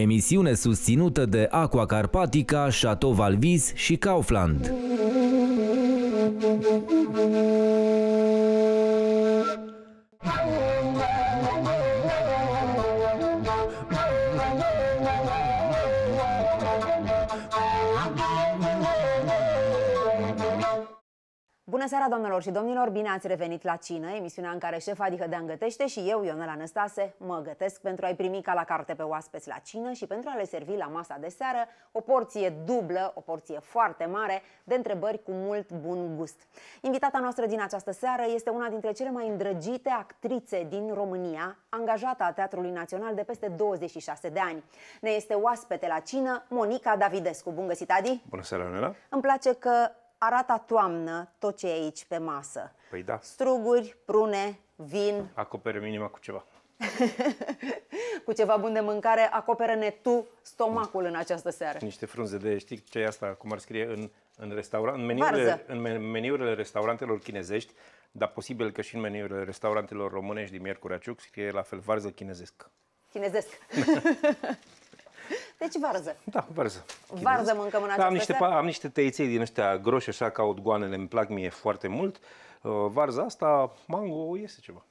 Emisiune susținută de Aqua Carpatica, Chateau Valvis și Kaufland. Seara, doamnelor și domnilor! Bine ați revenit la cină, emisiunea în care șefa Adică de gătește și eu, Ionela Năstase, mă gătesc pentru a-i primi ca la carte pe oaspeți la cină și pentru a le servi la masa de seară o porție dublă, o porție foarte mare, de întrebări cu mult bun gust. Invitata noastră din această seară este una dintre cele mai îndrăgite actrițe din România, angajată a Teatrului Național de peste 26 de ani. Ne este oaspete la cină Monica Davidescu. Bun găsit, Adi! Bună seara, Ionela! Îmi place că arată toamnă tot ce e aici pe masă. Păi da. Struguri, prune, vin. Acoperă minima cu ceva. cu ceva bun de mâncare, acoperă-ne tu stomacul în această seară. Niște frunze de, știi ce e asta, cum ar scrie în, în restaurant, în meniurile, în meniurile restaurantelor chinezești, dar posibil că și în meniurile restaurantelor românești din Miercurea Ciuc scrie la fel varză chinezesc. Chinezesc. Deci varză. Da, varză. Varză mâncăm în această am niște, seară? am niște tăiței din ăștia groși, așa ca odgoanele, îmi plac mie foarte mult. Uh, varza asta, mango, este ceva.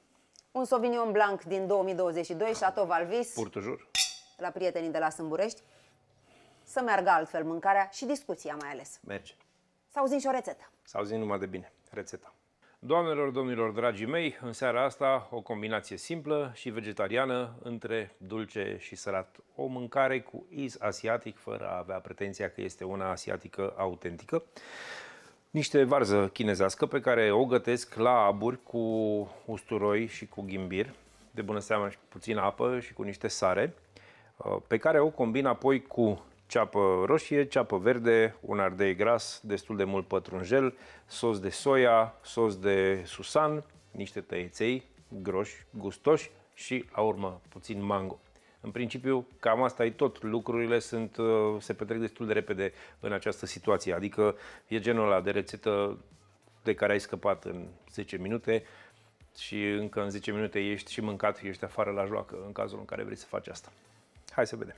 Un Sauvignon Blanc din 2022, Chateau Valvis. Purtujur. La prietenii de la Sâmburești. Să meargă altfel mâncarea și discuția mai ales. Merge. Să auzim și o rețetă. Să auzim numai de bine. Rețeta. Doamnelor, domnilor, dragii mei, în seara asta o combinație simplă și vegetariană între dulce și sărat. O mâncare cu iz asiatic, fără a avea pretenția că este una asiatică autentică. Niște varză chinezească pe care o gătesc la aburi cu usturoi și cu ghimbir, de bună seamă și puțină apă și cu niște sare, pe care o combin apoi cu ceapă roșie, ceapă verde, un ardei gras, destul de mult pătrunjel, sos de soia, sos de susan, niște tăieței groși, gustoși și, la urmă, puțin mango. În principiu, cam asta e tot. Lucrurile sunt, uh, se petrec destul de repede în această situație. Adică e genul ăla de rețetă de care ai scăpat în 10 minute și încă în 10 minute ești și mâncat și ești afară la joacă în cazul în care vrei să faci asta. Hai să vedem!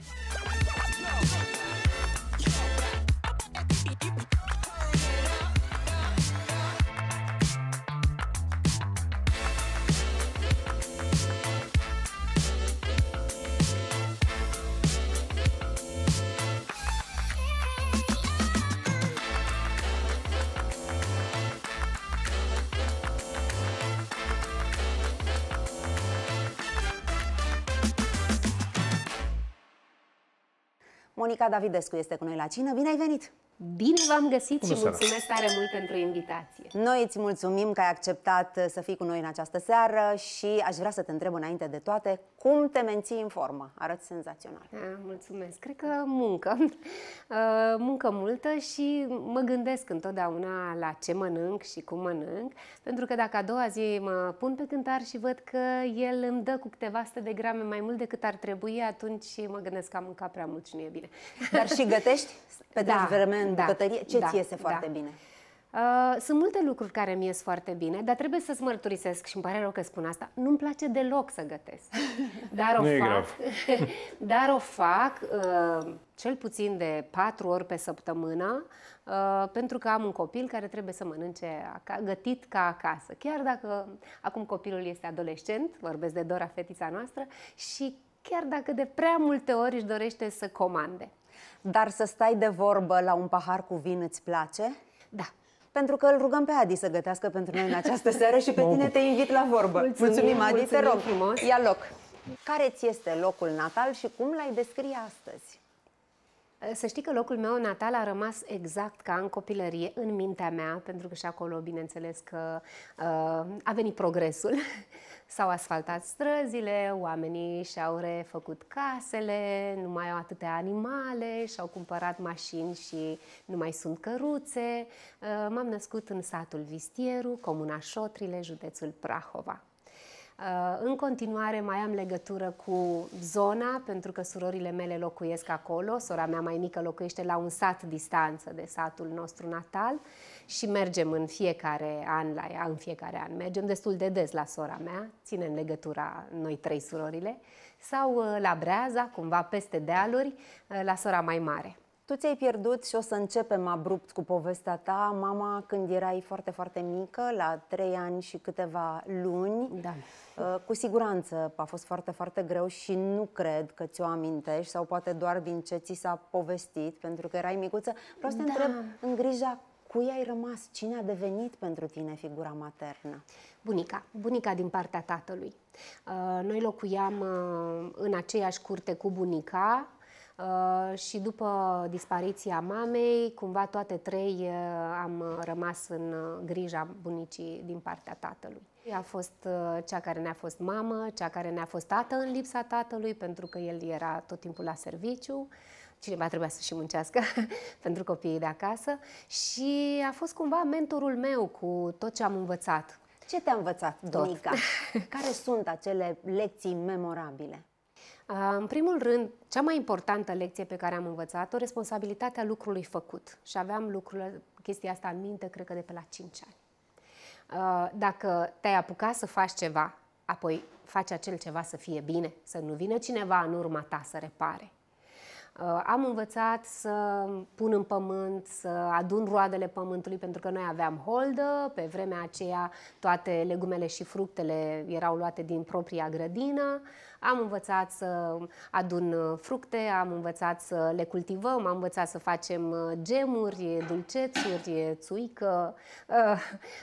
Monica Davidescu este cu noi la cină. Bine ai venit! Bine v-am găsit Bună și seara. mulțumesc tare mult pentru invitație. Noi îți mulțumim că ai acceptat uh, să fii cu noi în această seară și aș vrea să te întreb înainte de toate cum te menții în formă. Arăți senzațional. Da, mulțumesc. Cred că muncă. Uh, muncă multă și mă gândesc întotdeauna la ce mănânc și cum mănânc, pentru că dacă a doua zi mă pun pe cântar și văd că el îmi dă cu câteva sute de grame mai mult decât ar trebui, atunci mă gândesc că am mâncat prea mult și nu e bine. Dar și gătești? Petreci Da, vreme în da, bucătărie? Ce da, ți iese da. foarte bine? Uh, sunt multe lucruri care mi ies foarte bine, dar trebuie să-ți mărturisesc și îmi pare rău că spun asta. Nu-mi place deloc să gătesc. Dar o Nu e fac, grav. dar o fac uh, cel puțin de patru ori pe săptămână, uh, pentru că am un copil care trebuie să mănânce aca- gătit ca acasă. Chiar dacă acum copilul este adolescent, vorbesc de Dora, fetița noastră, și chiar dacă de prea multe ori își dorește să comande. Dar să stai de vorbă la un pahar cu vin îți place? Da. Pentru că îl rugăm pe Adi să gătească pentru noi în această seară și pe tine te invit la vorbă. Mulțumim, Adi, te mulțumim rog. frumos. Ia loc. Care ți este locul natal și cum l-ai descrie astăzi? Să știi că locul meu natal a rămas exact ca în copilărie, în mintea mea, pentru că și acolo, bineînțeles că uh, a venit progresul. S-au asfaltat străzile, oamenii și-au refăcut casele, nu mai au atâtea animale, și-au cumpărat mașini și nu mai sunt căruțe. Uh, m-am născut în satul Vistieru, comuna Șotrile, județul Prahova. Uh, în continuare mai am legătură cu zona, pentru că surorile mele locuiesc acolo. Sora mea mai mică locuiește la un sat distanță de satul nostru natal și mergem în fiecare an la ea, în fiecare an. Mergem destul de des la sora mea, ținem legătura noi trei surorile, sau uh, la Breaza, cumva peste dealuri, uh, la sora mai mare. Tu ți-ai pierdut și o să începem abrupt cu povestea ta, mama când erai foarte, foarte mică, la trei ani și câteva luni. Da. Uh, cu siguranță a fost foarte, foarte greu și nu cred că ți-o amintești sau poate doar din ce ți s-a povestit, pentru că erai micuță. Vreau să te Da. întreb, în grija cui ai rămas? Cine a devenit pentru tine figura maternă? Bunica, bunica din partea tatălui. Uh, Noi locuiam uh, în aceeași curte cu bunica uh, și după dispariția mamei, cumva toate trei uh, am rămas în uh, grija bunicii din partea tatălui. Ea a fost uh, cea care ne-a fost mamă, cea care ne-a fost tată în lipsa tatălui, pentru că el era tot timpul la serviciu cineva trebuia să și muncească pentru copiii de acasă și a fost cumva mentorul meu cu tot ce am învățat. Ce te-a învățat Tot. bunica? Care sunt acele lecții memorabile? Uh, În primul rând, cea mai importantă lecție pe care am învățat-o, responsabilitatea lucrului făcut. Și aveam lucrurile, chestia asta în minte, cred că de pe la 5 ani. Uh, Dacă te-ai apucat să faci ceva, apoi faci acel ceva să fie bine, să nu vină cineva în urma ta să repare. Uh, Am învățat să pun în pământ, să adun roadele pământului, pentru că noi aveam holdă. Pe vremea aceea toate legumele și fructele erau luate din propria grădină. Am învățat să adun uh, fructe, am învățat să le cultivăm, am învățat să facem uh, gemuri, dulcețuri, țuică, uh,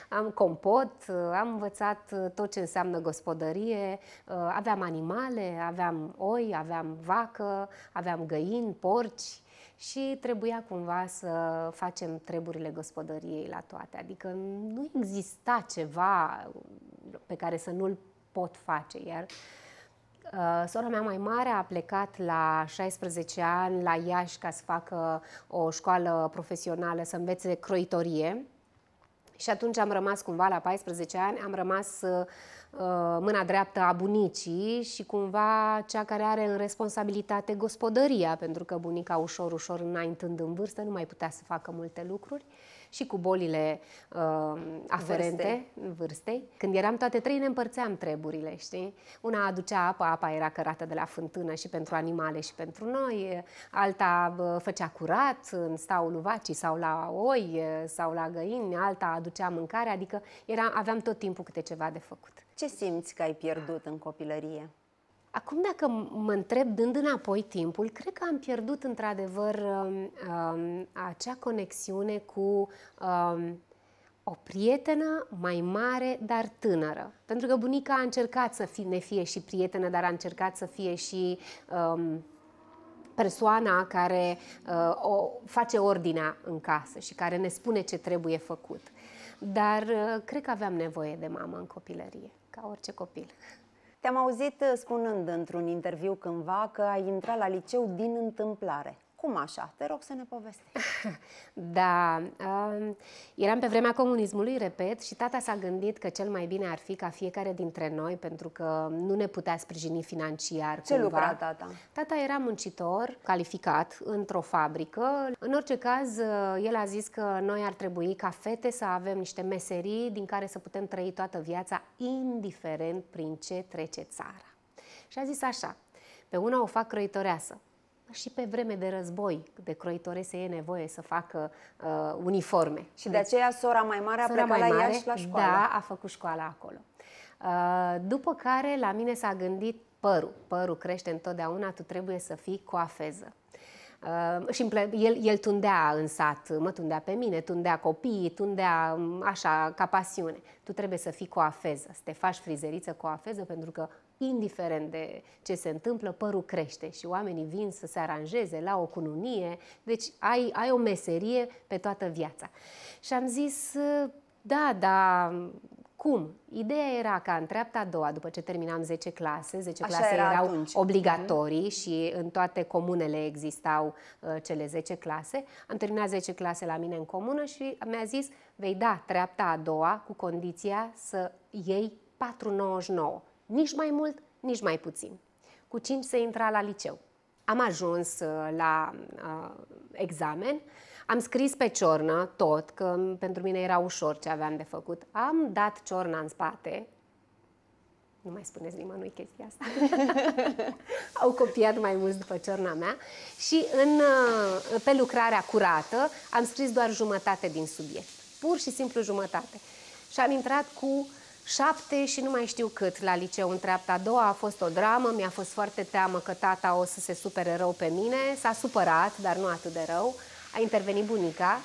am compot, uh, am învățat uh, tot ce înseamnă gospodărie. Uh, Aveam animale, aveam oi, aveam vacă, aveam găini, porci și trebuia cumva să facem treburile gospodăriei la toate. Adică nu exista ceva pe care să nu-l pot face, iar Uh, Sora mea mai mare a plecat la 16 ani la Iași ca să facă o școală profesională, să învețe croitorie. Și atunci am rămas cumva la 14 ani, am rămas uh, mâna dreaptă a bunicii și cumva cea care are în responsabilitate gospodăria, pentru că bunica ușor, ușor înaintând în vârstă nu mai putea să facă multe lucruri și cu bolile uh, aferente Vârstei. vârstei. vârstei. Când eram toate trei, ne împărțeam treburile, știi? Una aducea apă, apa era cărată de la fântână și pentru animale și pentru noi, alta bă, făcea curat în staulul vacii sau la oi sau la găini, alta aducea mâncare, adică era, aveam tot timpul câte ceva de făcut. Ce simți că ai pierdut în copilărie? Acum, dacă mă întreb, dând înapoi timpul, cred că am pierdut într-adevăr um, um, acea conexiune cu um, o prietenă mai mare, dar tânără. Pentru că bunica a încercat să fie, ne fie și prietenă, dar a încercat să fie și um, persoana care uh, o face ordinea în casă și care ne spune ce trebuie făcut. Dar uh, cred că aveam nevoie de mamă în copilărie, ca orice copil. Te-am auzit uh, spunând într-un interviu cândva că ai intrat la liceu din întâmplare. Cum așa? Te rog să ne povestești. Da, um, eram pe vremea comunismului, repet, și tata s-a gândit că cel mai bine ar fi ca fiecare dintre noi, pentru că nu ne putea sprijini financiar. Ce cumva. lucra tata? Tata era muncitor, calificat, într-o fabrică. În orice caz, uh, el a zis că noi ar trebui, ca fete, să avem niște meserii din care să putem trăi toată viața, indiferent prin ce trece țara. Și a zis așa, pe una o fac croitoreasă, și pe vreme de război, de croitorese e nevoie să facă uh, uniforme. Și de aceea sora mai mare a Sora plecat la Iași la școală. Da, a făcut școala acolo. Uh, după care la mine s-a gândit părul. Părul crește întotdeauna, tu trebuie să fii coafeză. Uh, și îmi plă- el, el tundea în sat, mă tundea pe mine, tundea copiii, tundea um, așa, ca pasiune. Tu trebuie să fii coafeză, să te faci frizeriță coafeză, pentru că indiferent de ce se întâmplă, părul crește și oamenii vin să se aranjeze la o cununie, deci ai, ai o meserie pe toată viața. Și am zis, uh, da, da, cum? Ideea era ca în treapta a doua, după ce terminam 10 clase, 10 Așa clase era erau atunci. obligatorii și în toate comunele existau uh, cele 10 clase. Am terminat 10 clase la mine în comună și mi-a zis, vei da treapta a doua cu condiția să iei 4,99. Nici mai mult, nici mai puțin. Cu 5 se intra la liceu. Am ajuns uh, la uh, examen, am scris pe ciornă tot, că pentru mine era ușor ce aveam de făcut. Am dat ciorna în spate, nu mai spuneți nimănui chestia asta. Au copiat mai mulți după ciorna mea și în, uh, pe lucrarea curată am scris doar jumătate din subiect. Pur și simplu jumătate. Și am intrat cu șapte și nu mai știu cât la liceu în treapta a doua. A fost o dramă, mi-a fost foarte teamă că tata o să se supere rău pe mine. S-a supărat, dar nu atât de rău. A intervenit bunica.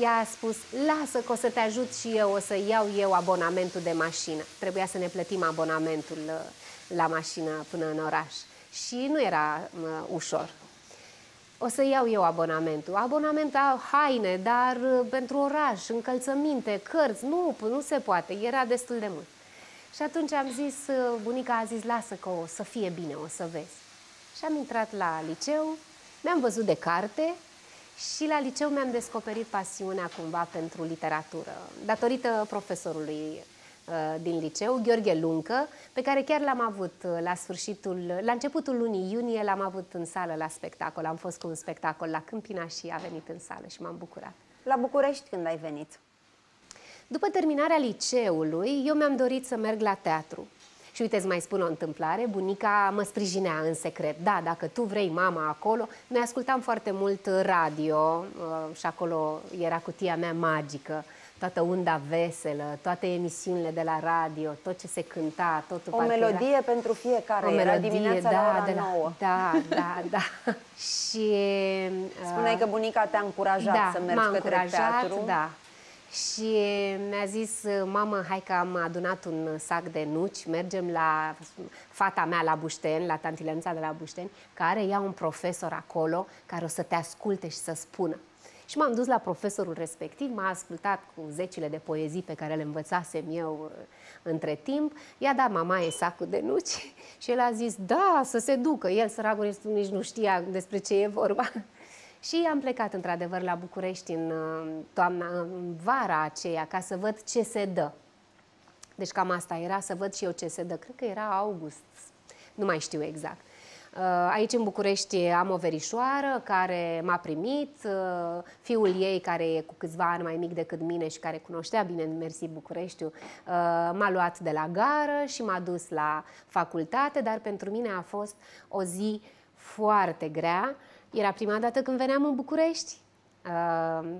Ea a spus, lasă că o să te ajut și eu, o să iau eu abonamentul de mașină. Trebuia să ne plătim abonamentul uh, la mașină până în oraș. Și nu era uh, ușor o să iau eu abonamentul. Abonament a haine, dar uh, pentru oraș, încălțăminte, cărți, nu, nu se poate, era destul de mult. Și atunci am zis, uh, bunica a zis, lasă că o să fie bine, o să vezi. Și am intrat la liceu, mi-am văzut de carte și la liceu mi-am descoperit pasiunea cumva pentru literatură, datorită profesorului Uh, din liceu, Gheorghe Luncă, pe care chiar l-am avut uh, la sfârșitul, la începutul lunii iunie, l-am avut în sală la spectacol. Am fost cu un spectacol la Câmpina și a venit în sală și m-am bucurat. La București când ai venit? După terminarea liceului, eu mi-am dorit să merg la teatru. Și uite, îți mai spun o întâmplare, bunica mă sprijinea în secret. Da, dacă tu vrei mama acolo, noi ascultam foarte mult radio uh, și acolo era cutia mea magică toată unda veselă, toate emisiunile de la radio, tot ce se cânta, totul O melodie era... pentru fiecare, o era dimineața da, la ora de la, 9. Da, da, da. și... Spuneai că bunica te-a încurajat da, să mergi către teatru. Da, și mi-a zis, mamă, hai că am adunat un sac de nuci, mergem la fata mea la Bușteni, la tantilența de la Bușteni, care ia un profesor acolo care o să te asculte și să spună. Și m-am dus la profesorul respectiv, m-a ascultat cu zecile de poezii pe care le învățasem eu uh, între timp. I-a dat mamaie sacul de nuci și el a zis, da, să se ducă. El, săracul, nici nu știa despre ce e vorba. Și am plecat într-adevăr la București în uh, toamna, în vara aceea, ca să văd ce se dă. Deci cam asta era, să văd și eu ce se dă. Cred că era august, nu mai știu exact. Uh, aici în București am o verișoară care m-a primit, uh, fiul ei care e cu câțiva ani mai mic decât mine și care cunoștea bine Mersi Bucureștiu, uh, m-a luat de la gară și m-a dus la facultate, dar pentru mine a fost o zi foarte grea. Era prima dată când veneam în București,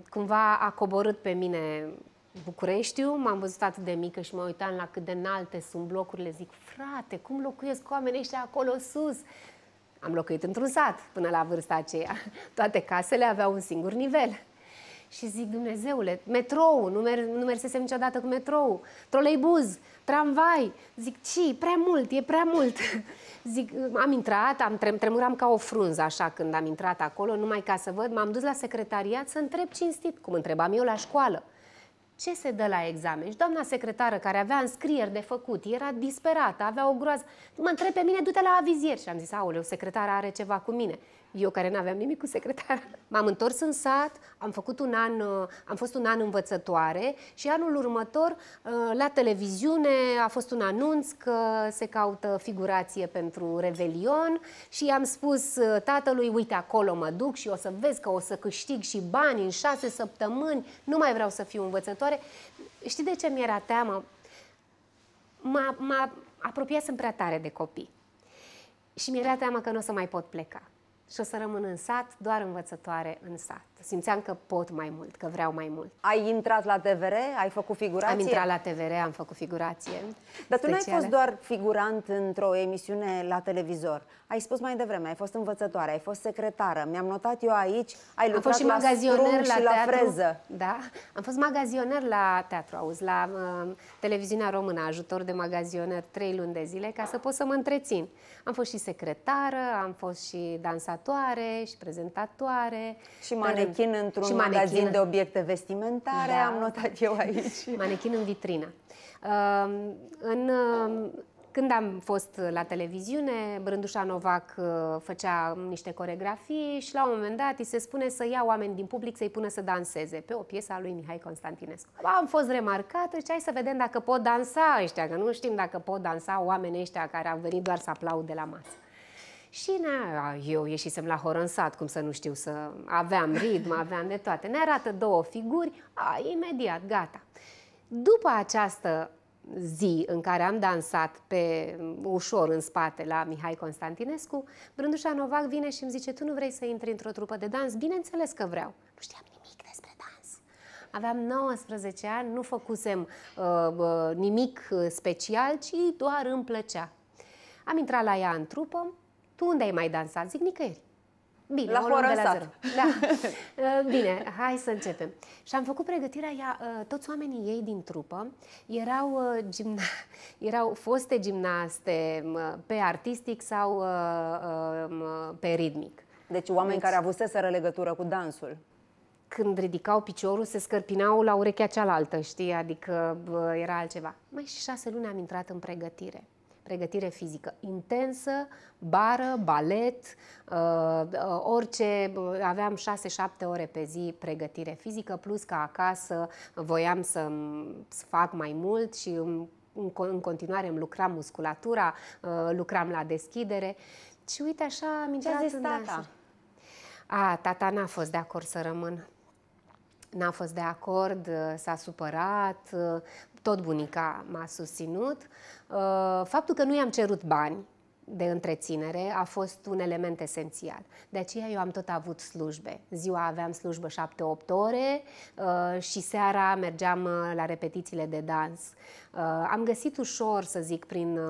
cumva a coborât pe mine Bucureștiu, m-am văzut atât de mică și mă uitam la cât de înalte sunt blocurile, zic, frate, cum locuiesc oamenii ăștia acolo sus? Am locuit într-un sat până la vârsta aceea. Toate casele aveau un singur nivel. Și zic, Dumnezeule, metrou, nu, mer- nu mersesem niciodată cu metrou, troleibuz, tramvai. Zic, ci, prea mult, e prea mult. Zic, am intrat, am trem- tremuram ca o frunză așa când am intrat acolo, numai ca să văd, m-am dus la secretariat să întreb cinstit, cum întrebam eu la școală ce se dă la examen? Și doamna secretară care avea înscrieri de făcut, era disperată, avea o groază. Mă întreb pe mine, du-te la avizier. Și am zis, aoleu, secretara are ceva cu mine. Eu care n-aveam nimic cu secretara. M-am întors în sat, am făcut un an, am fost un an învățătoare și anul următor uh, la televiziune a fost un anunț că se caută figurație pentru Revelion și am spus uh, tatălui, uite acolo mă duc și o să vezi că o să câștig și bani în șase săptămâni, nu mai vreau să fiu învățătoare. Știi de ce mi-era teamă? M-a apropiat prea tare de copii. Și mi-era teamă că nu o să mai pot pleca și o să rămân în sat, doar învățătoare în sat. Simțeam că pot mai mult, că vreau mai mult. Ai intrat la TVR? Ai făcut figurație? Am intrat la TVR, am făcut figurație. Dar tu nu ai fost doar figurant într-o emisiune la televizor. Ai spus mai devreme, ai fost învățătoare, ai fost secretară. Mi-am notat eu aici, ai am lucrat fost și la magazioner la, și la teatru, freză. Da, am fost magazioner la teatru, auzi, la uh, televiziunea română, ajutor de magazioner trei luni de zile, ca să pot să mă întrețin. Am fost și secretară, am fost și dansatoare, și prezentatoare. Și manechin într-un și magazin de obiecte vestimentare, da. am notat eu aici. Manechin în vitrină. Uh, în uh, Când am fost la televiziune, Brândușa Novac uh, făcea niște coregrafii și la un moment dat îi se spune să ia oameni din public să-i pună să danseze pe o piesă a lui Mihai Constantinescu. Am fost remarcată și hai să vedem dacă pot dansa ăștia, că nu știm dacă pot dansa oamenii ăștia care au venit doar să aplaude la masă. Și ne eu ieșisem la horănsat, cum să nu știu să aveam ritm, aveam de toate. Ne arată două figuri, a, imediat, gata. După această zi în care am dansat pe ușor în spate la Mihai Constantinescu, Brândușa Novac vine și îmi zice, tu nu vrei să intri într-o trupă de dans? Bineînțeles că vreau. Nu știam nimic despre dans. Aveam 19 ani, nu făcusem uh, uh, nimic special, ci doar îmi plăcea. Am intrat la ea în trupă, tu unde ai mai dansat? Zic, nicăieri. Bine, la o luăm de la zero. Da. Uh, bine, hai să începem. Și am făcut pregătirea, ea, uh, toți oamenii ei din trupă erau, uh, gimna, erau foste gimnaste pe artistic sau um, pe ritmic. Deci oameni deci, care avuseseră legătură cu dansul când ridicau piciorul, se scărpinau la urechea cealaltă, știi? Adică era altceva. Mai și șase luni am intrat în pregătire pregătire fizică intensă, bară, balet, uh, uh, orice, aveam 6-7 ore pe zi pregătire fizică, plus că acasă voiam să, să fac mai mult și în, în continuare îmi lucram musculatura, uh, lucram la deschidere. Și uite așa am intrat Ce a zis în tata? A, tata n-a fost de acord să rămân. N-a fost de acord, s-a supărat, tot bunica m-a susținut. Uh, faptul că nu i-am cerut bani de întreținere a fost un element esențial. De aceea eu am tot avut slujbe. Ziua aveam slujbă 7-8 ore uh, și seara mergeam uh, la repetițiile de dans. Am găsit ușor, să zic, prin,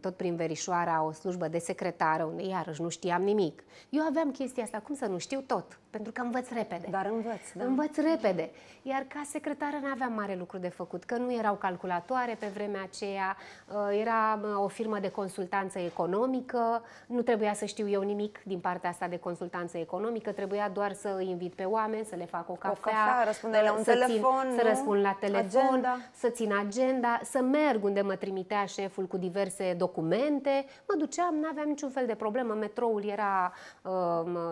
tot prin verișoara, o slujbă de secretară, unde iarăși nu știam nimic. Eu aveam chestia asta, cum să nu știu tot? Pentru că învăț repede. Dar învăț, da. Învăț repede. Iar ca secretară nu aveam mare lucru de făcut, că nu erau calculatoare pe vremea aceea, uh, era uh, o firmă de consultanță economică, nu trebuia să știu eu nimic din partea asta de consultanță economică, trebuia doar să îi invit pe oameni, să le fac o cafea, o cafea răspunde la un să telefon, țin, să răspund la telefon, agenda. să țin agenda, să merg unde mă trimitea șeful cu diverse documente, mă duceam, nu aveam niciun fel de problemă, metroul era uh,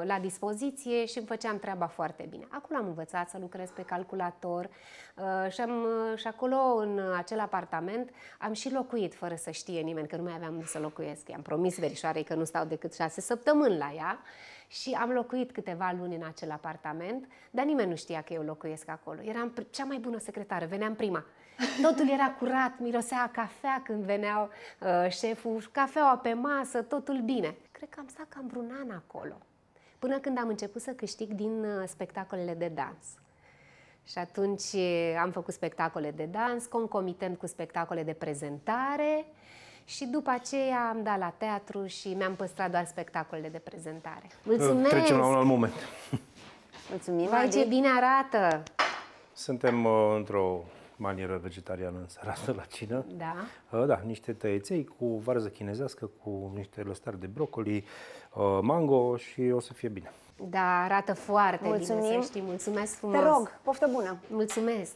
la dispoziție și îmi făceam treaba foarte bine. Acolo am învățat să lucrez pe calculator uh, și, am, uh, și acolo, în acel apartament, am și locuit fără să știe nimeni, că nu mai aveam unde să locuiesc. I-am promis verișoarei că nu stau decât șase săptămâni la ea și am locuit câteva luni în acel apartament, dar nimeni nu știa că eu locuiesc acolo. Eram cea mai bună secretară, veneam prima. Totul era curat, mirosea cafea când veneau uh, șeful, cafeaua pe masă, totul bine. Cred că am stat cam vreun an acolo până când am început să câștig din uh, spectacolele de dans. Și atunci uh, am făcut spectacole de dans, concomitent cu spectacole de prezentare și după aceea am dat la teatru și mi-am păstrat doar spectacolele de prezentare. Mulțumesc! Trecem la un alt moment. Mulțumim, Vai, ce bine arată! Suntem uh, într-o manieră vegetariană în seara asta la cină. Da. Uh, da, niște tăieței cu varză chinezească, cu niște lăstari de brocoli, uh, mango și o să fie bine. Da, arată foarte Mulțumim. bine, să știi. Mulțumesc frumos. Te rog, poftă bună. Mulțumesc.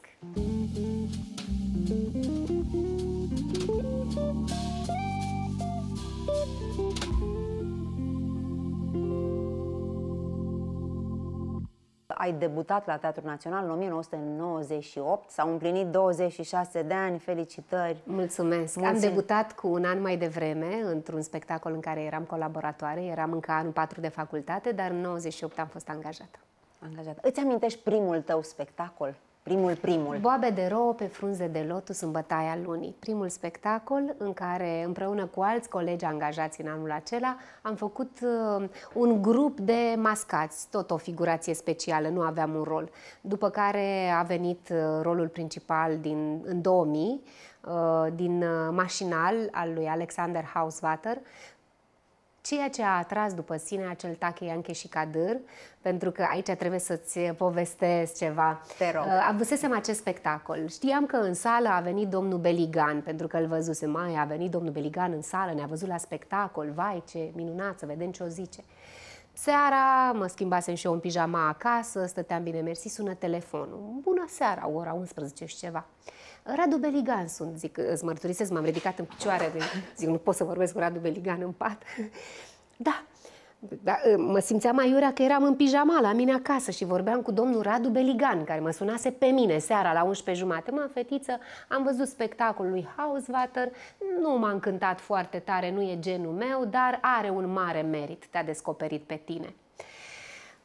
Ai debutat la Teatrul Național în 1998, s-au împlinit 26 de ani, felicitări! Mulțumesc! Mulțumim. Am debutat cu un an mai devreme într-un spectacol în care eram colaboratoare, eram încă anul 4 de facultate, dar în 98 am fost angajată. Angajată. Îți amintești primul tău spectacol? Primul, primul. Boabe de rouă pe frunze de lotus în bătaia lunii. Primul spectacol în care împreună cu alți colegi angajați în anul acela am făcut uh, un grup de mascați, tot o figurație specială, nu aveam un rol. După care a venit uh, rolul principal din, în 2000, uh, din uh, Mașinal al lui Alexander Hauswater, ceea ce a atras după sine acel Tache Ianche și Cadâr, pentru că aici trebuie să-ți povestesc ceva. Te rog. Uh, avusesem acest spectacol. Știam că în sală a venit domnul Beligan, pentru că îl văzuse mai, a venit domnul Beligan în sală, ne-a văzut la spectacol, vai ce minunat, să vedem ce o zice. Seara mă schimbasem și eu în pijama acasă, stăteam bine mersi, sună telefonul. Bună seara, ora 11 și ceva. Radu Beligan sunt, zic, îți mărturisesc, m-am ridicat în picioare, zic, nu pot să vorbesc cu Radu Beligan în pat. Da, da, mă simțeam mai iurea că eram în pijama la mine acasă și vorbeam cu domnul Radu Beligan, care mă sunase pe mine seara la 11 jumate. Mă, fetiță, am văzut spectacolul lui Hauswater, nu m-a încântat foarte tare, nu e genul meu, dar are un mare merit, te-a descoperit pe tine.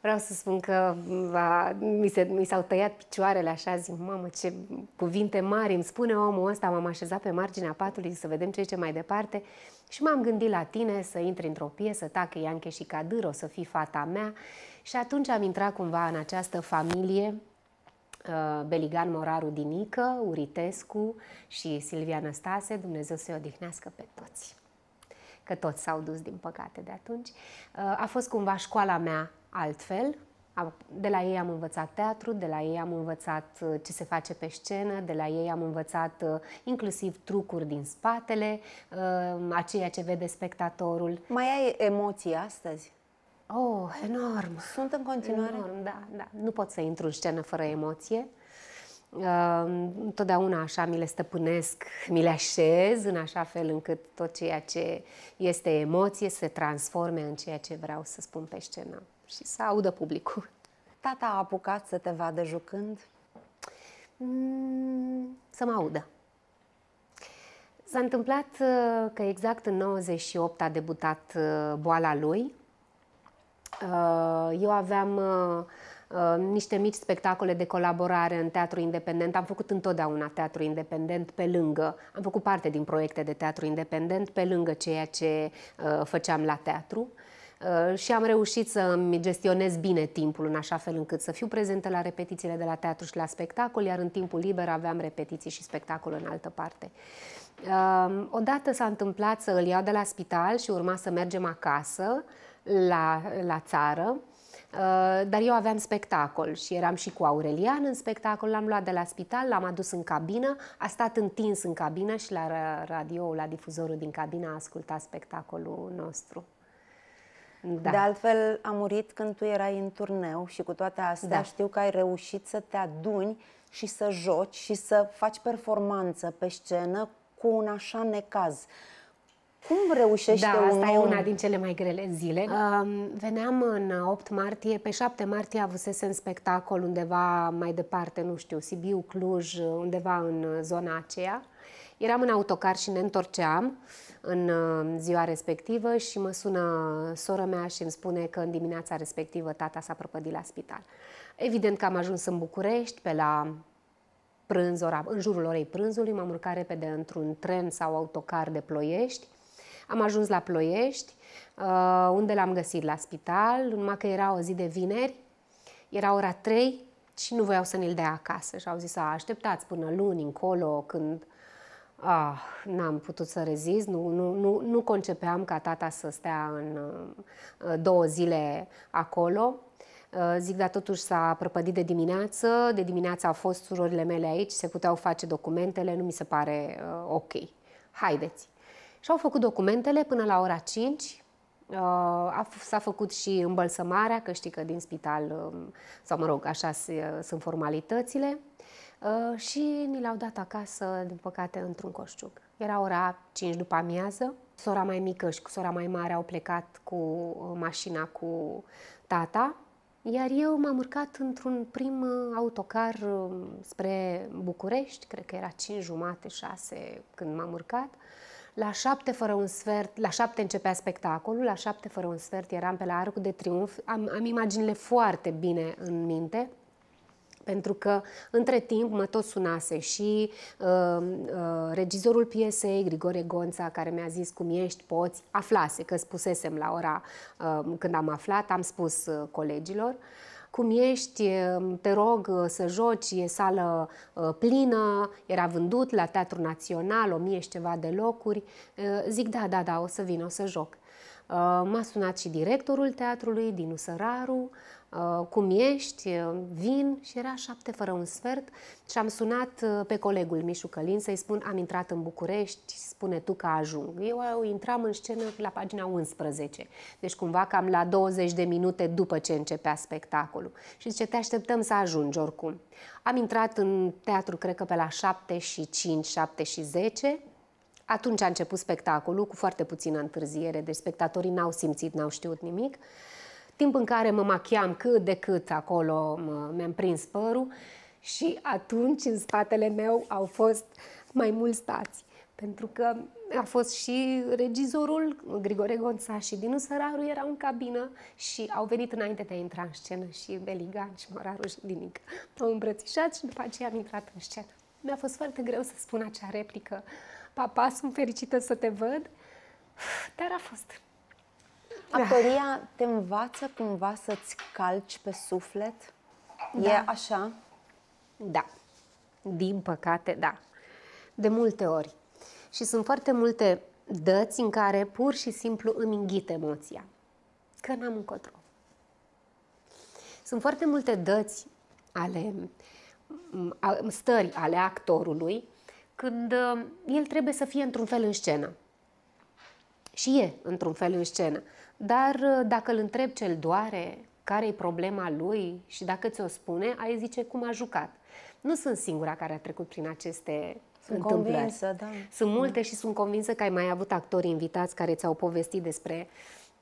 Vreau să spun că va, mi, se, mi s-au tăiat picioarele așa, zic, mamă, ce cuvinte mari îmi spune omul ăsta, m-am așezat pe marginea patului să vedem ce ce mai departe. Și m-am gândit la tine să intri într-o piesă, tacă Ianche și Cadâr, o să fii fata mea. Și atunci am intrat cumva în această familie uh, Beligan Moraru Dinică, Uritescu și Silvia Năstase, Dumnezeu să-i odihnească pe toți. Că toți s-au dus din păcate de atunci. Uh, a fost cumva școala mea altfel. De la ei am învățat teatru, de la ei am învățat uh, ce se face pe scenă, de la ei am învățat uh, inclusiv trucuri din spatele, uh, a ceea ce vede spectatorul. Mai ai emoții astăzi? Oh, enorm! Sunt în continuare? Enorm, da, da. Nu pot să intru în scenă fără emoție. Uh, întotdeauna așa mi le stăpânesc, mi le așez în așa fel încât tot ceea ce este emoție se transforme în ceea ce vreau să spun pe scenă și să audă publicul. Tata a apucat să te vadă jucând? Mm, să mă audă. S-a întâmplat uh, că exact în 98 a debutat uh, boala lui. Uh, eu aveam niște mici spectacole de colaborare în teatru independent. Am făcut întotdeauna teatru independent pe lângă, am făcut parte din proiecte de teatru independent pe lângă ceea ce făceam la teatru. Uh, și am reușit să îmi gestionez bine timpul în așa fel încât să fiu prezentă la repetițiile de la teatru și la spectacol, iar în timpul liber aveam repetiții și spectacol în altă parte. Uh, odată s-a întâmplat să îl iau de la spital și urma să mergem acasă la, la țară, uh, dar eu aveam spectacol și eram și cu Aurelian în spectacol, l-am luat de la spital, l-am adus în cabină, a stat întins în cabină și la radio, la difuzorul din cabină a ascultat spectacolul nostru. Da. De altfel, a murit când tu erai în turneu și cu toate astea da. știu că ai reușit să te aduni și să joci și să faci performanță pe scenă cu un așa necaz. Cum reușește da, un asta om? e una din cele mai grele zile. Uh, veneam în 8 martie, pe 7 martie avusese în spectacol undeva mai departe, nu știu, Sibiu, Cluj, undeva în zona aceea. Eram în autocar și ne întorceam în uh, ziua respectivă și mă sună sora mea și îmi spune că în dimineața respectivă tata s-a prăpădit la spital. Evident că am ajuns în București pe la prânz, ora, în jurul orei prânzului, m-am urcat repede într-un tren sau autocar de Ploiești. Am ajuns la Ploiești, uh, unde l-am găsit la spital, numai că era o zi de vineri, era ora 3 și nu voiau să ne-l dea acasă și au zis, a, așteptați până luni încolo, când Ah, n-am putut să rezist, nu, nu, nu, nu concepeam ca tata să stea în uh, două zile acolo. Uh, zic, dar totuși s-a prăpădit de dimineață, de dimineață au fost surorile mele aici, se puteau face documentele, nu mi se pare uh, ok. Haideți! Și au făcut documentele până la ora 5, Uh, a, s-a făcut și îmbălsămarea, că știi că din spital, uh, sau mă rog, așa sunt formalitățile. Uh, și ni l-au dat acasă, din păcate, într-un coșciuc. Era ora 5 după amiază. Sora mai mică și cu sora mai mare au plecat cu uh, mașina cu tata, iar eu m-am urcat într-un prim uh, autocar spre București, cred că era 5 jumate, 6 când m-am urcat. La șapte fără un sfert, la șapte începea spectacolul, la șapte fără un sfert eram pe la Arcul de Triunf. Am, am imaginile foarte bine în minte pentru că între timp mă tot sunase și uh, uh, regizorul piesei, Grigore Gonța, care mi-a zis cum ești, poți, aflase că spusesem la ora uh, când am aflat, am spus uh, colegilor, cum ești, uh, te rog uh, să joci, e sală uh, plină, era vândut la Teatrul Național, o mie și ceva de locuri. Zic, da, da, da, o să vin, o să joc. m-a sunat și directorul teatrului, Dinu Săraru, Uh, cum ești, uh, vin și era șapte fără un sfert și am sunat uh, pe colegul Mișu Călin să-i spun am intrat în București, spune tu că ajung. Eu intram în scenă la pagina 11, deci cumva cam la 20 de minute după ce începea spectacolul. Și zice, te așteptăm să ajungi oricum. Am intrat în teatru, cred că pe la 7 și 5, 7 și 10, atunci a început spectacolul cu foarte puțină întârziere, deci spectatorii n-au simțit, n-au știut nimic timp în care mă machiam cât de cât acolo, mi-am prins părul și atunci în spatele meu au fost mai mulți stați. Pentru că a fost și regizorul Grigore Gonța și Dinu Săraru era în cabină și au venit înainte de a intra în scenă și Beligan și Moraru și Dinic. M-au îmbrățișat și după aceea am intrat în scenă. Mi-a fost foarte greu să spun acea replică. Papa, sunt fericită să te văd, dar a fost. Actoria te învață cumva să-ți calci pe suflet? Da. E așa? Da. Din păcate, da. De multe ori. Și sunt foarte multe dăți în care pur și simplu îmi înghit emoția. Că n-am încotro. Sunt foarte multe dăți ale stări ale actorului când uh, el trebuie să fie într-un fel în scenă. Și e într-un fel în scenă. Dar uh, dacă îl întreb ce îl doare, care e problema lui și dacă ți-o spune, ai zice cum a jucat. Nu sunt singura care a trecut prin aceste sunt întâmplări. Convinsă, da. Sunt multe da. și sunt convinsă că ai mai avut actori invitați care ți-au povestit despre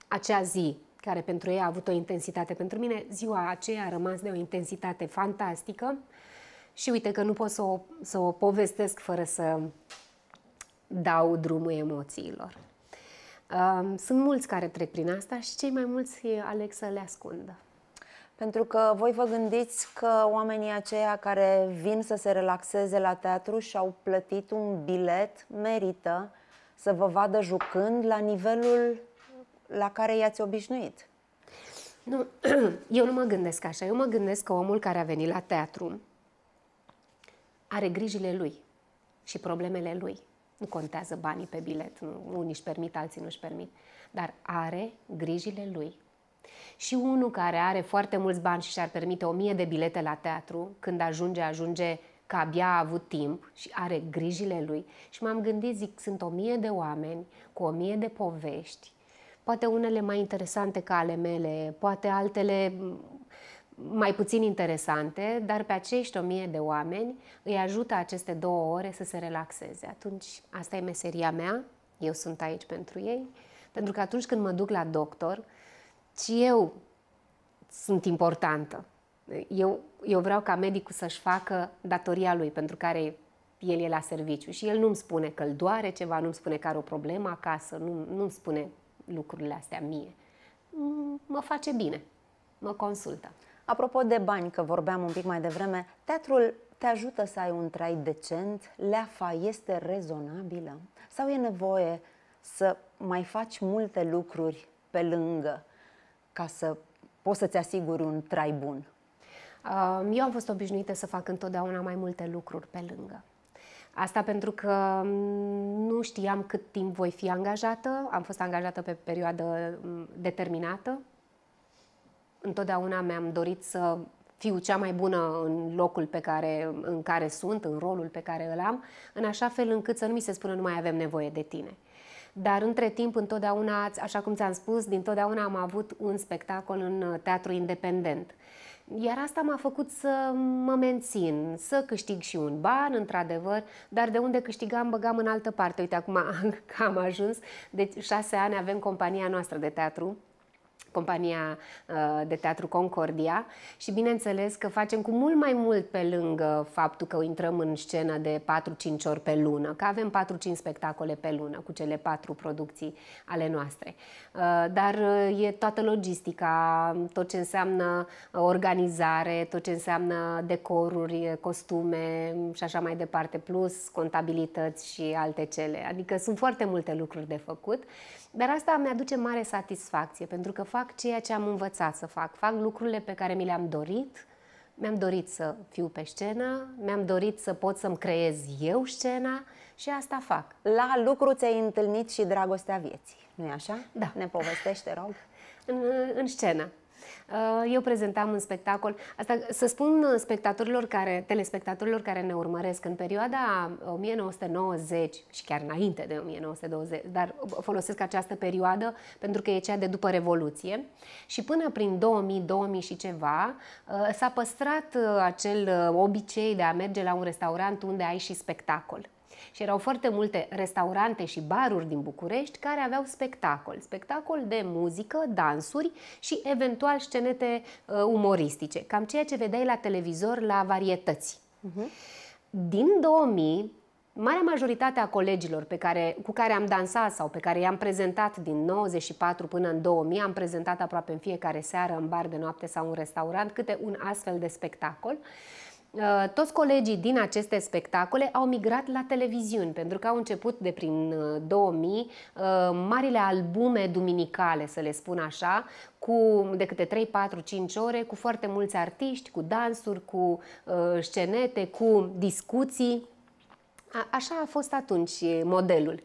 acea zi care pentru ei a avut o intensitate. Pentru mine ziua aceea a rămas de o intensitate fantastică și uite că nu pot să o, să o povestesc fără să dau drumul emoțiilor. Sunt mulți care trec prin asta și cei mai mulți aleg să le ascundă. Pentru că voi vă gândiți că oamenii aceia care vin să se relaxeze la teatru și au plătit un bilet merită să vă vadă jucând la nivelul la care i-ați obișnuit. Nu, eu nu mă gândesc așa. Eu mă gândesc că omul care a venit la teatru are grijile lui și problemele lui. Nu contează banii pe bilet, unii își permit, alții nu își permit, dar are grijile lui. Și unul care are foarte mulți bani și și-ar permite o mie de bilete la teatru, când ajunge, ajunge că abia a avut timp și are grijile lui. Și m-am gândit, zic, sunt o mie de oameni cu o mie de povești, poate unele mai interesante ca ale mele, poate altele mai puțin interesante, dar pe acești o mie de oameni îi ajută aceste două ore să se relaxeze. Atunci, asta e meseria mea, eu sunt aici pentru ei, pentru că atunci când mă duc la doctor, și eu sunt importantă. Eu, eu vreau ca medicul să-și facă datoria lui pentru care el e la serviciu și el nu-mi spune că îl doare ceva, nu-mi spune că are o problemă acasă, nu, nu-mi spune lucrurile astea mie. Mă face bine, mă consultă. Apropo de bani, că vorbeam un pic mai devreme, teatrul te ajută să ai un trai decent? Leafa este rezonabilă? Sau e nevoie să mai faci multe lucruri pe lângă ca să poți să-ți asiguri un trai bun? Eu am fost obișnuită să fac întotdeauna mai multe lucruri pe lângă. Asta pentru că nu știam cât timp voi fi angajată. Am fost angajată pe perioadă determinată, întotdeauna mi-am dorit să fiu cea mai bună în locul pe care, în care sunt, în rolul pe care îl am, în așa fel încât să nu mi se spună nu mai avem nevoie de tine. Dar între timp, întotdeauna, așa cum ți-am spus, dintotdeauna am avut un spectacol în teatru independent. Iar asta m-a făcut să mă mențin, să câștig și un ban, într-adevăr, dar de unde câștigam, băgam în altă parte. Uite, acum că am ajuns, de șase ani avem compania noastră de teatru, compania uh, de teatru Concordia și bineînțeles că facem cu mult mai mult pe lângă faptul că intrăm în scenă de 4-5 ori pe lună, că avem 4-5 spectacole pe lună cu cele patru producții ale noastre. Uh, dar uh, e toată logistica, tot ce înseamnă organizare, tot ce înseamnă decoruri, costume și așa mai departe, plus contabilități și alte cele. Adică sunt foarte multe lucruri de făcut. Dar asta mi-aduce mare satisfacție, pentru că fac ceea ce am învățat să fac. Fac lucrurile pe care mi le-am dorit mi-am dorit să fiu pe scenă, mi-am dorit să pot să-mi creez eu scena și asta fac. La lucru ți-ai întâlnit și dragostea vieții, nu-i așa? Da. Ne povestește, rog. În, în scenă. Uh, eu prezentam un spectacol, asta să spun spectatorilor care, telespectatorilor care ne urmăresc în perioada 1990 și chiar înainte de 1920, dar folosesc această perioadă pentru că e cea de după Revoluție și până prin 2000, 2000 și ceva uh, s-a păstrat uh, acel obicei de a merge la un restaurant unde ai și spectacol. Și erau foarte multe restaurante și baruri din București care aveau spectacol. Spectacol de muzică, dansuri și eventual scenete uh, umoristice. Cam ceea ce vedeai la televizor la varietăți. Uh-huh. Din 2000, marea majoritate a colegilor pe care, cu care am dansat sau pe care i-am prezentat din 94 până în 2000, am prezentat aproape în fiecare seară în bar de noapte sau în restaurant câte un astfel de spectacol. Uh, Uh, toți colegii din aceste spectacole au migrat la televiziuni, pentru că au început de prin 2000 uh, uh, marile albume duminicale, să le spun așa, cu de câte 3, 4, 5 ore, cu foarte mulți artiști, cu dansuri, cu scenete, cu discuții. așa a fost atunci modelul.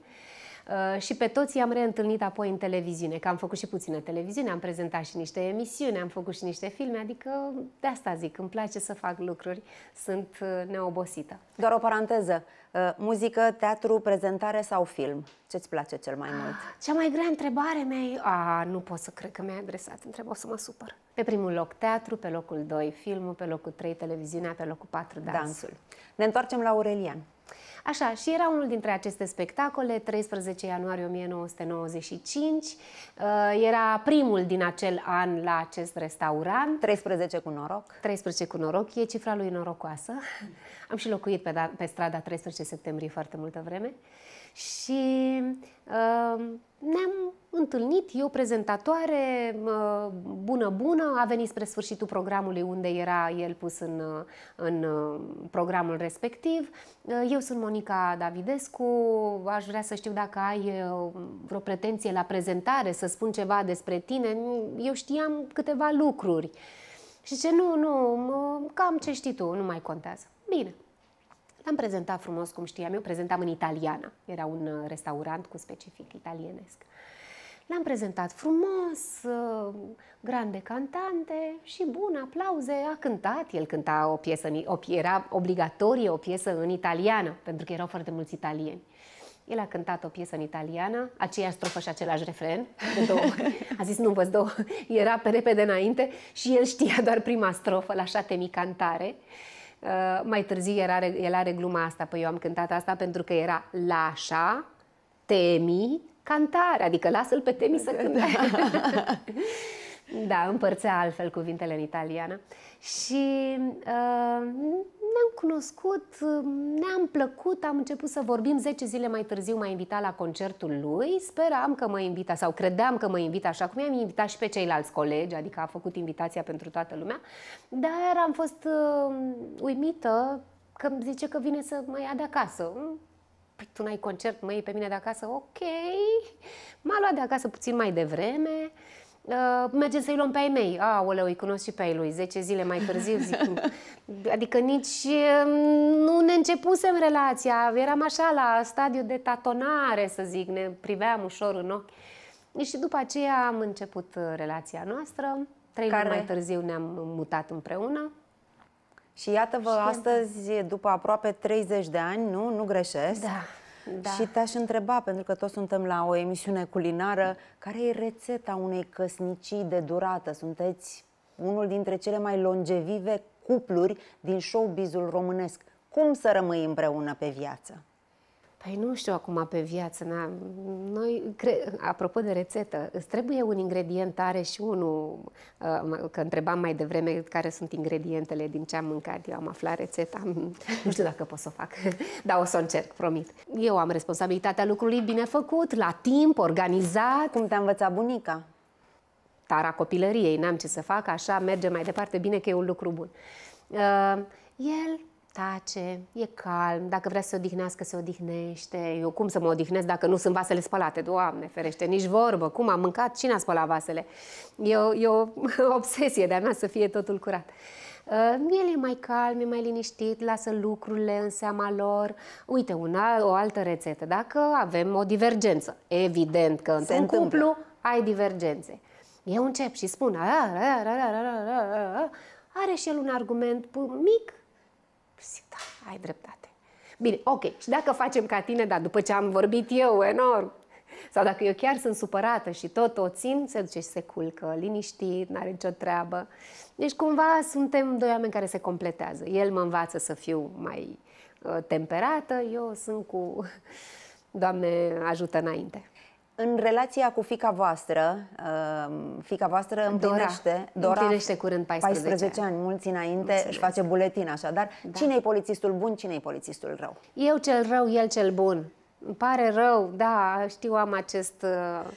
Uh, și pe toți i-am reîntâlnit apoi în televiziune, că am făcut și puțină televiziune, am prezentat și niște emisiuni, am făcut și niște filme, adică de asta zic, îmi place să fac lucruri, sunt uh, neobosită. Doar o paranteză, uh, muzică, teatru, prezentare sau film? Ce-ți place cel mai mult? Ah, cea mai grea întrebare mea a, nu pot să cred că mi-ai adresat, întrebă să mă supăr. Pe primul loc teatru, pe locul 2 filmul, pe locul 3 televiziunea, pe locul 4 dansul. dansul. Ne întoarcem la Aurelian. Așa, și era unul dintre aceste spectacole, 13 ianuarie 1995. Uh, era primul din acel an la acest restaurant. 13 cu noroc. 13 cu noroc, e cifra lui norocoasă. Am și locuit pe, da, pe strada 13 septembrie foarte multă vreme. Și uh, ne-am întâlnit, eu prezentatoare, bună-bună, a venit spre sfârșitul programului unde era el pus în, în programul respectiv. Eu sunt Monica Davidescu, aș vrea să știu dacă ai vreo pretenție la prezentare, să spun ceva despre tine. Eu știam câteva lucruri. Și ce nu, nu, cam ce știi tu, nu mai contează. Bine, L-am prezentat frumos, cum știam eu, prezentam în italiană. Era un uh, restaurant cu specific italienesc. L-am prezentat frumos, uh, grande cantante și bun, aplauze, a cântat. El cânta o piesă, o, era obligatorie o piesă în italiană, pentru că erau foarte mulți italieni. El a cântat o piesă în italiană, aceeași strofă și același refren, de două. A zis, nu vă două, era pe repede înainte și el știa doar prima strofă, la temi cantare. Uh, mai târziu era, el are gluma asta, păi eu am cântat asta pentru că era Lașa, Temi, cantare, adică lasă-l pe Temi să cânte. da, împărțea altfel cuvintele în italiană. Și uh, ne-am cunoscut, ne-am plăcut, am început să vorbim 10 zile mai târziu, m-a invitat la concertul lui, speram că mă invita sau credeam că mă invita, așa cum i-am invitat și pe ceilalți colegi, adică a făcut invitația pentru toată lumea, dar am fost uh, uimită că îmi zice că vine să mă ia de acasă. Păi tu n-ai concert, mă iei pe mine de acasă? Ok. M-a luat de acasă puțin mai devreme. Uh, mergem să-i luăm pe ai mei. Aoleu, îi cunosc și pe ai lui. 10 zile mai târziu, zic. adică nici um, nu ne începusem relația. Eram așa la stadiu de tatonare, să zic. Ne priveam ușor în ochi. Și după aceea am început uh, relația noastră. Trei Care... mai târziu ne-am mutat împreună. Și iată-vă și astăzi, după aproape 30 de ani, nu? Nu greșesc? Da. Da. Și te-aș întreba, pentru că toți suntem la o emisiune culinară, care e rețeta unei căsnicii de durată? Sunteți unul dintre cele mai longevive cupluri din showbizul românesc. Cum să rămâi împreună pe viață? Păi nu știu acum pe viață mea. Noi, cre... apropo de rețetă, îți trebuie un ingredient tare și unul, uh, că întrebam mai devreme care sunt ingredientele din ce am mâncat. Eu am aflat rețeta, nu știu dacă pot să o fac, dar o să o încerc, promit. Eu am responsabilitatea lucrului bine făcut, la timp, organizat. Cum te-a învățat bunica? Tara copilăriei, n-am ce să fac, așa merge mai departe, bine că e un lucru bun. Uh, el tace, e calm, dacă vrea să se odihnească, se odihnește. Eu cum să mă odihnesc dacă nu sunt vasele spălate? Doamne, ferește, nici vorbă. Cum am mâncat? Cine a spălat vasele? E o, e o obsesie de-a mea să fie totul curat. Uh, el e mai calm, e mai liniștit, lasă lucrurile în seama lor. Uite, una, o altă rețetă. Dacă avem o divergență, evident că într-un cumplu ai divergențe. Eu încep și spun, are și el un argument mic? Zic, da, ai dreptate. Bine, ok, și dacă facem ca tine, dar după ce am vorbit eu enorm, sau dacă eu chiar sunt supărată și tot o țin, se duce și se culcă, liniștit, n-are nicio treabă. Deci cumva suntem doi oameni care se completează. El mă învață să fiu mai uh, temperată, eu sunt cu Doamne ajută înainte. În relația cu fica voastră, uh, fica voastră împlinește, Dora, Dora împlinește curând 14, 14 ani, mulți înainte, Mulțumesc. își face buletin așadar. Da. Cine e polițistul bun, cine e polițistul rău? Eu cel rău, el cel bun. Îmi pare rău, da, știu, am acest, uh,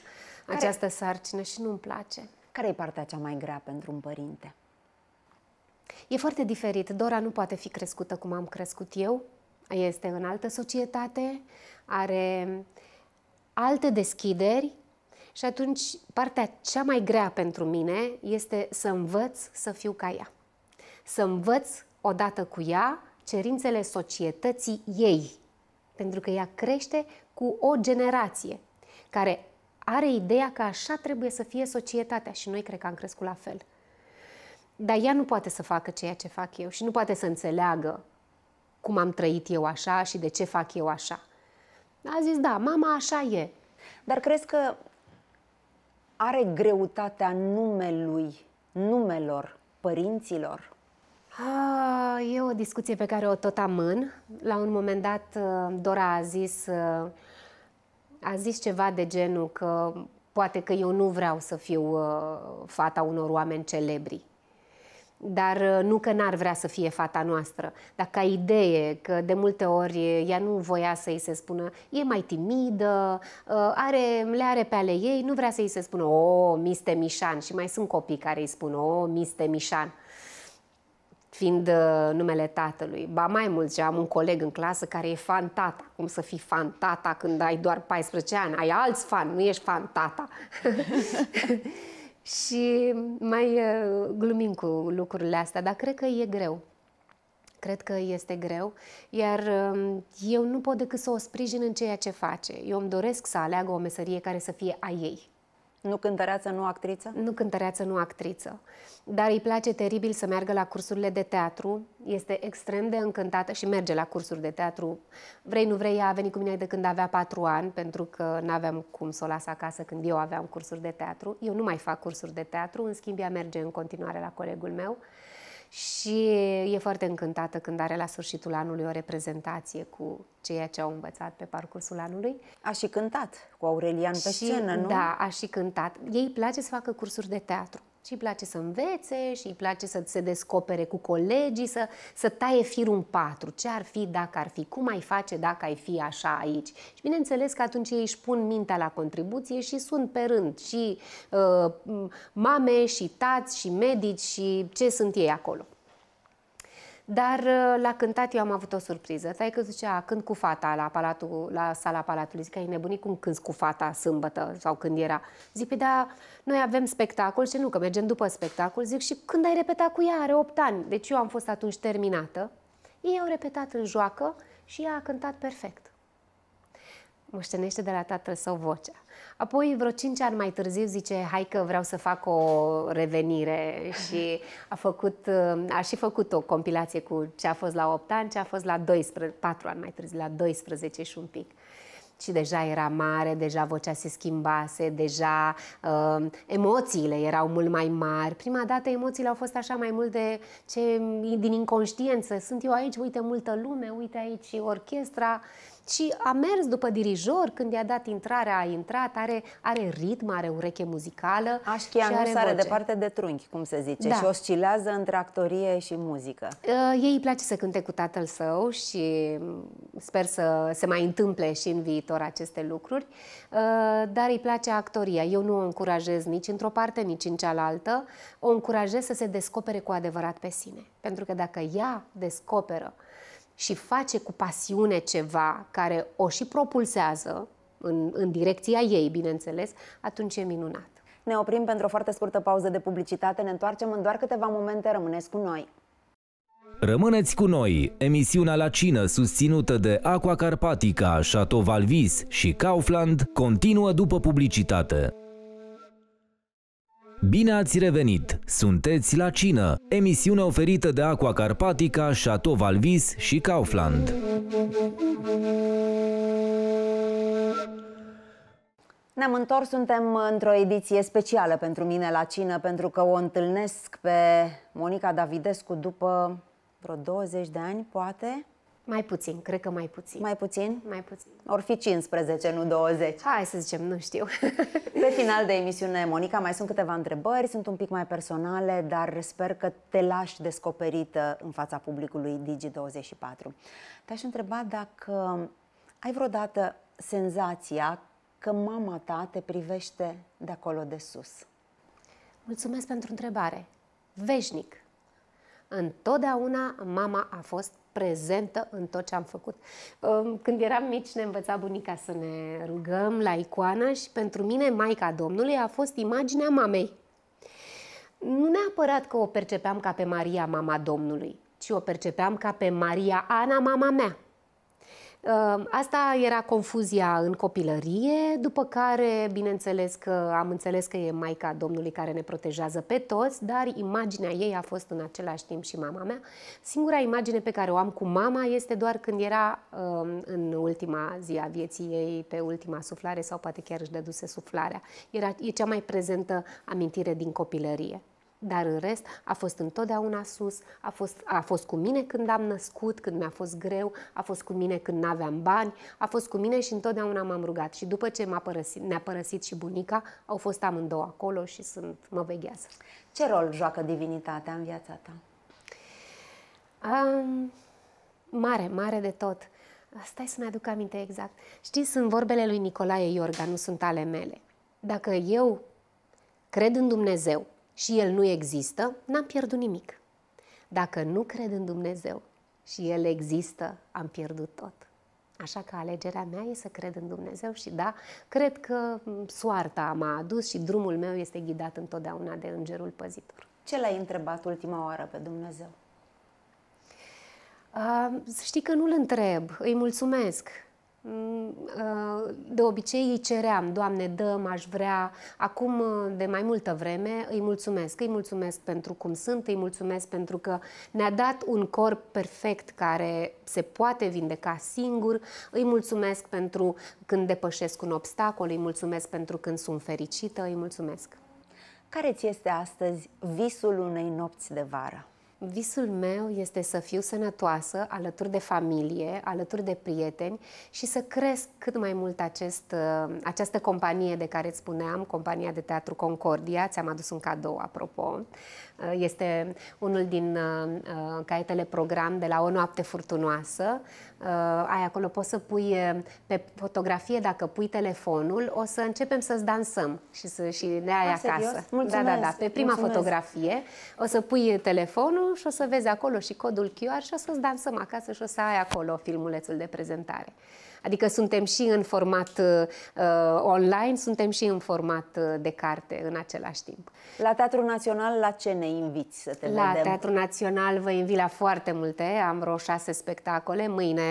această sarcină și nu-mi place. Care e partea cea mai grea pentru un părinte? E foarte diferit. Dora nu poate fi crescută cum am crescut eu. Este în altă societate, are alte deschideri și atunci partea cea mai grea pentru mine este să învăț să fiu ca ea. Să învăț odată cu ea cerințele societății ei. Pentru că ea crește cu o generație care are ideea că așa trebuie să fie societatea și noi cred că am crescut la fel. Dar ea nu poate să facă ceea ce fac eu și nu poate să înțeleagă cum am trăit eu așa și de ce fac eu așa. A zis, da, mama așa e. Dar crezi că are greutatea numelui, numelor părinților? A, e o discuție pe care o tot amân. La un moment dat, uh, Dora a zis, uh, a zis ceva de genul că poate că eu nu vreau să fiu uh, fata unor oameni celebri dar uh, nu că n-ar vrea să fie fata noastră, dar ca idee, că de multe ori ea nu voia să-i se spună, e mai timidă, uh, are, le are pe ale ei, nu vrea să-i se spună, o, Miste Mișan, și mai sunt copii care îi spun, o, Miste Mișan, fiind uh, numele tatălui. Ba mai mult, am un coleg în clasă care e fan tata. Cum să fii fan tata când ai doar 14 ani? Ai alți fan, nu ești fan tata. și mai uh, glumim cu lucrurile astea, dar cred că e greu. Cred că este greu, iar um, eu nu pot decât să o sprijin în ceea ce face. Eu îmi doresc să aleagă o meserie care să fie a ei. Nu cântăreață, nu actriță? Nu cântăreață, nu actriță. Dar îi place teribil să meargă la cursurile de teatru. Este extrem de încântată și merge la cursuri de teatru. Vrei, nu vrei, ea a venit cu mine de când avea patru ani, pentru că nu aveam cum să o las acasă când eu aveam cursuri de teatru. Eu nu mai fac cursuri de teatru, în schimb ea merge în continuare la colegul meu și e foarte încântată când are la sfârșitul anului o reprezentație cu ceea ce au învățat pe parcursul anului. A și cântat cu Aurelian pe și, scenă, nu? Da, a și cântat. Ei place să facă cursuri de teatru și îi place să învețe și îi place să se descopere cu colegii, să, să taie firul în patru. Ce ar fi dacă ar fi? Cum ai face dacă ai fi așa aici? Și bineînțeles că atunci ei își pun mintea la contribuție și sunt pe rând și uh, mame și tați și medici și ce sunt ei acolo. Dar uh, la cântat eu am avut o surpriză. Tai că zicea, când cu fata la, palatul, la sala palatului. Zic, ai nebunit cum când cu fata sâmbătă sau când era. Zic, pe păi da, noi avem spectacol și nu, că mergem după spectacol. Zic, și când ai repetat cu ea? Are 8 ani. Deci eu am fost atunci terminată. Ei au repetat în joacă și ea a cântat perfect moștenește de la tatăl său vocea. Apoi, vreo cinci ani mai târziu, zice, hai că vreau să fac o revenire și a, făcut, a și făcut o compilație cu ce a fost la 8 ani, ce a fost la 12, 4 ani mai târziu, la 12 și un pic și deja era mare, deja vocea se schimbase, deja uh, emoțiile erau mult mai mari. Prima dată emoțiile au fost așa mai mult de ce din inconștiență. Sunt eu aici, uite multă lume, uite aici orchestra și a mers după dirijor, când i-a dat intrarea, a intrat, are, are ritm, are ureche muzicală Așchia și are nu sare departe de trunchi, cum se zice, da. și oscilează între actorie și muzică. Uh, ei îi place să cânte cu tatăl său și sper să se mai întâmple și în viitor aceste lucruri, uh, dar îi place actoria. Eu nu o încurajez nici într-o parte, nici în cealaltă, o încurajez să se descopere cu adevărat pe sine. Pentru că dacă ea descoperă și face cu pasiune ceva care o și propulsează în, în direcția ei, bineînțeles, atunci e minunat. Ne oprim pentru o foarte scurtă pauză de publicitate, ne întoarcem în doar câteva momente, rămâneți cu noi. Rămâneți cu noi! Emisiunea la cină susținută de Aqua Carpatica, Chateau Valvis și Kaufland continuă după publicitate. Bine ați revenit! Sunteți la cină, emisiune oferită de Aqua Carpatica, Chateau Valvis și Kaufland. Ne-am întors, suntem într-o ediție specială pentru mine la cină, pentru că o întâlnesc pe Monica Davidescu după vreo 20 de ani, poate? Mai puțin, cred că mai puțin. Mai puțin? Mai puțin. Or fi 15, nu 20. Hai să zicem, nu știu. Pe final de emisiune, Monica, mai sunt câteva întrebări, sunt un pic mai personale, dar sper că te lași descoperită în fața publicului Digi24. Te-aș întreba dacă ai vreodată senzația că mama ta te privește de acolo de sus. Mulțumesc pentru întrebare. Veșnic. Întotdeauna mama a fost prezentă în tot ce am făcut. Când eram mici ne învăța bunica să ne rugăm la icoană și pentru mine Maica Domnului a fost imaginea mamei. Nu neapărat că o percepeam ca pe Maria, mama Domnului, ci o percepeam ca pe Maria Ana, mama mea. Ehm, asta era confuzia în copilărie, după care, bineînțeles că am înțeles că e Maica Domnului care ne protejează pe toți, dar imaginea ei a fost în același timp și mama mea. Singura imagine pe care o am cu mama este doar când era ehm, în ultima zi a vieții ei, pe ultima suflare sau poate chiar își dăduse suflarea. Era, e cea mai prezentă amintire din copilărie dar în rest a fost întotdeauna sus, a fost, a fost cu mine când am născut, când mi-a fost greu, a fost cu mine când n-aveam bani, a fost cu mine și întotdeauna m-am rugat. Și după ce m-a părăsit, ne-a părăsit și bunica, au fost amândouă acolo și sunt, mă veghează. Ce rol joacă divinitatea în viața ta? Um, mare, mare de tot. Stai să-mi aduc aminte exact. Știi, sunt vorbele lui Nicolae Iorga, nu sunt ale mele. Dacă eu cred în Dumnezeu, și El nu există, n-am pierdut nimic. Dacă nu cred în Dumnezeu și El există, am pierdut tot. Așa că alegerea mea e să cred în Dumnezeu și da, cred că soarta m-a adus și drumul meu este ghidat întotdeauna de Îngerul Păzitor. Ce l-ai întrebat ultima oară pe Dumnezeu? Uh, știi că nu-l întreb, îi mulțumesc. Mm, uh, de obicei îi ceream, Doamne, dăm, aș vrea. Acum, uh, de mai multă vreme, îi mulțumesc. Îi mulțumesc pentru cum sunt, îi mulțumesc pentru că ne-a dat un corp perfect care se poate vindeca singur. Îi mulțumesc pentru când depășesc un obstacol, îi mulțumesc pentru când sunt fericită, îi mulțumesc. Care ți este astăzi visul unei nopți de vară? Visul meu este să fiu sănătoasă, alături de familie, alături de prieteni și să cresc cât mai mult acest, uh, această companie de care îți spuneam, compania de teatru Concordia. Ți-am adus un cadou, apropo. Uh, este unul din uh, caietele program de la O noapte furtunoasă. Ai acolo, poți să pui pe fotografie, dacă pui telefonul, o să începem să-ți dansăm și, să, și ne ai A, acasă. Mulțumesc. Da, da, da. Pe prima Mulțumesc. fotografie o să pui telefonul și o să vezi acolo și codul QR și o să-ți dansăm acasă și o să ai acolo filmulețul de prezentare. Adică suntem și în format uh, online, suntem și în format uh, de carte în același timp. La Teatrul Național, la ce ne inviți să te la vedem? Teatrul Național vă invit la foarte multe, am vreo șase spectacole. Mâine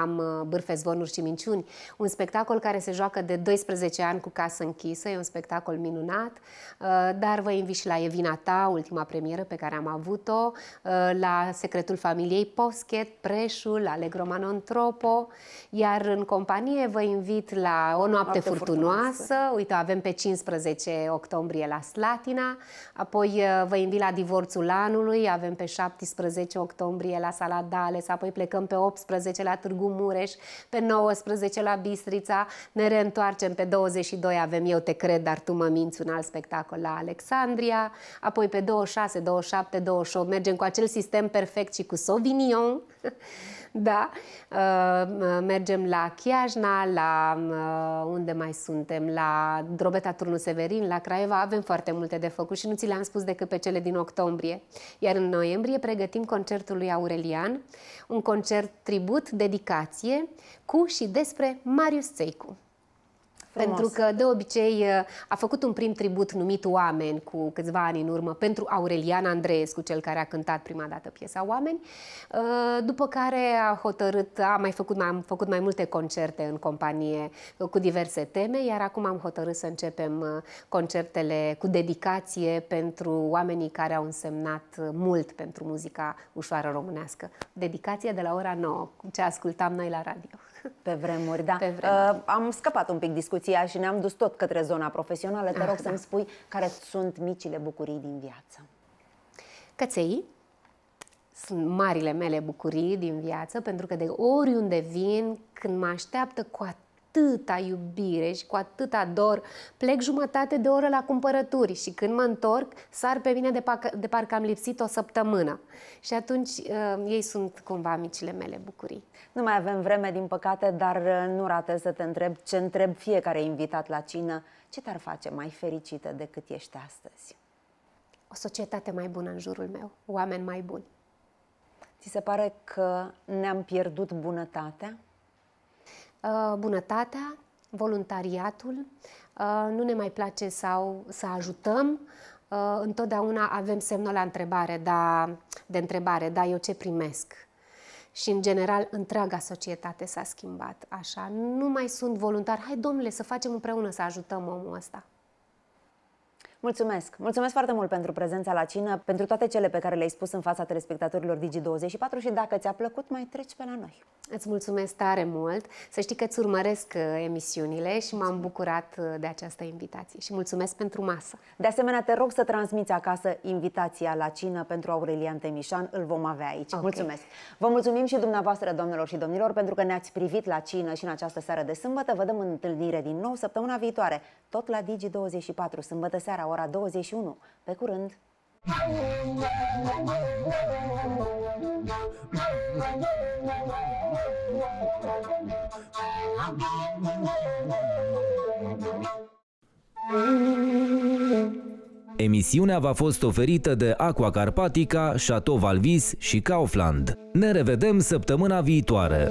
am uh, Bârfe, Zvonuri și Minciuni, un spectacol care se joacă de 12 ani cu casă închisă, e un spectacol minunat, uh, dar vă invit și la Evina ta, ultima premieră pe care am avut-o, uh, la Secretul Familiei Poschet, Preșul, Allegro Manon Tropo, iar în companie vă invit la o noapte, Noapte furtunoasă. furtunoasă. Uite, avem pe 15 octombrie la Slatina, apoi uh, vă invit la Divorțul Anului, avem pe 17 octombrie la Sala Dales, apoi plecăm pe 18 la Târgu Mureș, pe 19 la Bistrița, ne reîntoarcem. Pe 22, avem Eu te cred, dar tu mă minți, un alt spectacol la Alexandria, apoi pe 26, 27, 28 mergem cu acel sistem perfect și cu Sauvignon, Da, uh, mergem la Chiajna, la uh, unde mai suntem, la Drobeta Turnu Severin, la Craiova, avem foarte multe de făcut și nu ți le-am spus decât pe cele din octombrie. Iar în noiembrie pregătim concertul lui Aurelian, un concert tribut, dedicație, cu și despre Marius Țeicu. Frumos. Pentru că, de obicei, a făcut un prim tribut numit Oameni cu câțiva ani în urmă pentru Aurelian Andreescu, cel care a cântat prima dată piesa Oameni, uh, după care a hotărât, a mai făcut, am făcut mai multe concerte în companie cu diverse teme, iar acum am hotărât să începem uh, concertele cu dedicație pentru oamenii care au însemnat mult pentru muzica ușoară românească. Dedicație de la ora 9, ce ascultam noi la radio. Pe vremuri, da. Pe vremuri. Uh, am scăpat un pic discuția și ne-am dus tot către zona profesională. Te ah, rog da. să-mi spui care sunt micile bucurii din viață. Căței sunt marile mele bucurii din viață, pentru că de oriunde vin, când mă așteaptă cu atât atâta iubire și cu atâta dor, plec jumătate de oră la cumpărături și când mă întorc, sar pe mine de, parcă, de parcă am lipsit o săptămână. Și atunci uh, ei sunt cumva micile mele bucurii. Nu mai avem vreme, din păcate, dar uh, nu ratez să te întreb ce întreb fiecare invitat la cină. Ce te-ar face mai fericită decât ești astăzi? O societate mai bună în jurul meu, oameni mai buni. Ți se pare că ne-am pierdut bunătatea? Uh, bunătatea, voluntariatul, uh, nu ne mai place sau să ajutăm, uh, întotdeauna avem semnul la întrebare, da, de întrebare, da, eu ce primesc? Și, în general, întreaga societate s-a schimbat așa. Nu mai sunt voluntari. Hai, domnule, să facem împreună să ajutăm omul ăsta. Mulțumesc! Mulțumesc foarte mult pentru prezența la cină, pentru toate cele pe care le-ai spus în fața telespectatorilor Digi24 și dacă ți-a plăcut, mai treci pe la noi. Îți mulțumesc tare mult! Să știi că îți urmăresc uh, emisiunile și m-am bucurat uh, de această invitație și mulțumesc pentru masă. De asemenea, te rog să transmiți acasă invitația la cină pentru Aurelian Temișan, îl vom avea aici. Okay. Mulțumesc! Vă mulțumim și dumneavoastră, domnilor și domnilor, pentru că ne-ați privit la cină și în această seară de sâmbătă. Vă dăm întâlnire din nou săptămâna viitoare, tot la Digi24, sâmbătă seara, ora 21. Pe curând! Emisiunea va fost oferită de Aqua Carpatica, Chateau Valvis și Kaufland. Ne revedem săptămâna viitoare!